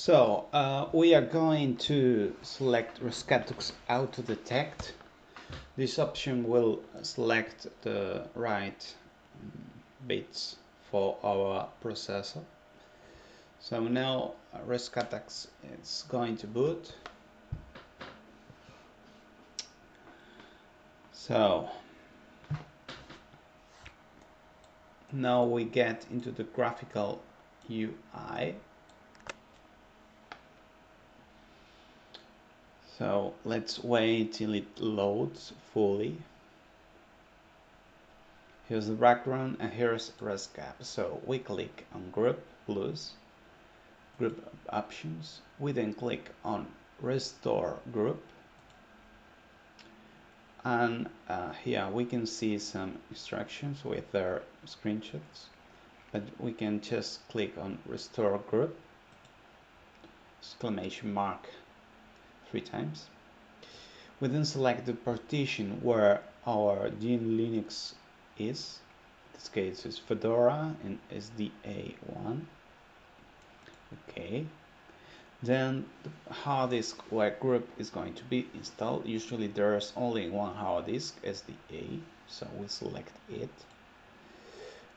So uh, we are going to select Rescatux Auto Detect. This option will select the right bits for our processor. So now Rescatux is going to boot. So now we get into the graphical UI So let's wait till it loads fully. Here's the background and here's Rescapp. So we click on Grub Plus, Grub Options. We then click on Restore Grub. And uh, here we can see some instructions with their screenshots. But we can just click on Restore Grub, exclamation mark three times. We then select the partition where our Debian Linux is. In this case is Fedora and SDA1. Okay. Then the hard disk where grub is going to be installed. Usually there's only one hard disk, SDA, so we select it.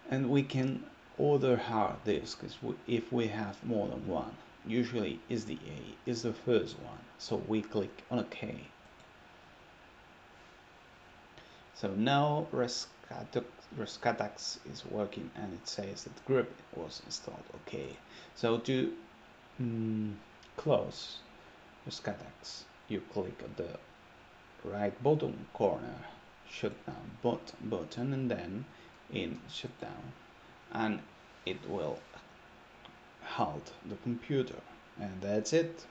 And we can order hard disks if we have more than one usually is the A is the first one. So we click on OK. So now Rescatux is working and it says that grub was installed. Okay so to mm, close Rescatux you click on the right bottom corner shutdown button, button and then in shutdown. And it will halt the computer. And that's it